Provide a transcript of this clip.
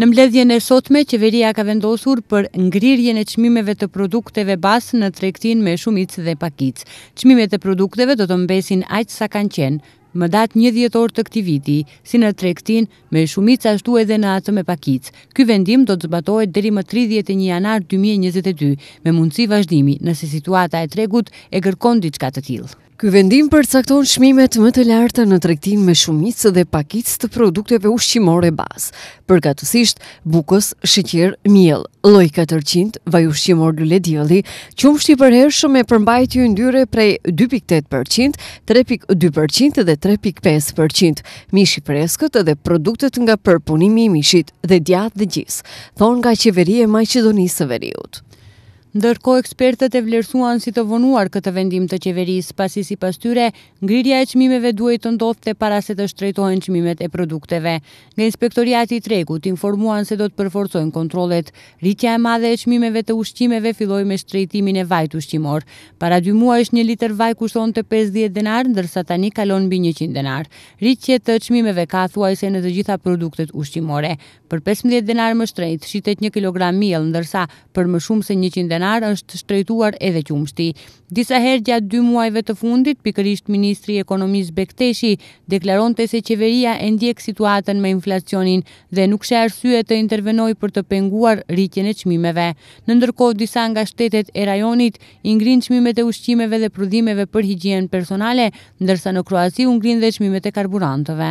Në mbledhjen e sotme, Qeveria ka vendosur për ngrirjen e çmimeve të produkteve bazë në tregtinë me shumicë dhe pakicë. Çmimet e produkteve do të mbesin aq sa kanë qenë, më datë një dhjetor të këtij viti, si në tregtinë me shumicë ashtu edhe në atë me pakicë. Ky vendim do të zbatohet deri më tridhjetë e një janar dy mijë e njëzet e dy, me mundësi vazhdimi, nëse situata e tregut e kërkon diçka të tillë. Ky vendim përcakton çmimet më të larta në tregtinë me shumicë dhe pakicë të produkteve ushqimore bazë, përkatësisht bukës, sheqer, miell, lloj katërqind, vaj ushqimor lule dielli, qumësht i përhershëm me përmbajtje yndyre prej dy pikë tetë për qind, tre pikë dy për qind dhe tre pikë pesë për qind, mish i freskët dhe produktet nga përpunimi i mishit dhe djathë dhe gjizë, thonë nga Qeveria e Maqedonisë së Veriut. Ndërkohë ekspertët e vlerësuan si të vonuar këtë vendim të qeverisë, pasi sipas tyre, ngrirja e çmimeve duhej të ndodhte para se të shtrejtohen çmimet e produkteve. Nga Inspektoriati i Tregut, informuan se do të përforcojnë kontrollet. Rritja e madhe e çmimeve të ushqimeve filloi me shtrejtimin e vajit ushqimor. Para dy muajsh një litër vaj kushtonte pesëdhjetë denarë, ndërsa tani kalon mbi njëqind denarë. Rritje të çmimeve ka thuajse në të gjitha produktet ushqimore. Për pesëmbëdhjetë denarë më shtrejtë shitet një kilogram miell, ndërsa Për më shumë se njëqind denarë është shtrejtuar edhe qumështi. Disa herë gjatë dy muajve të fundit, pikërisht ministri i Ekonomisë Bekteshi deklaronte se qeveria e ndjek situatën me inflacionin dhe nuk sheh arsye të intervenojë për të penguar rritjen e çmimeve. Në ndërkohë disa nga shtetet e rajonit i ngrinë çmimet e ushqimeve dhe prodhimeve për higjienë personale, ndërsa në Kroaci u ngrinë dhe çmimet e karburantëve.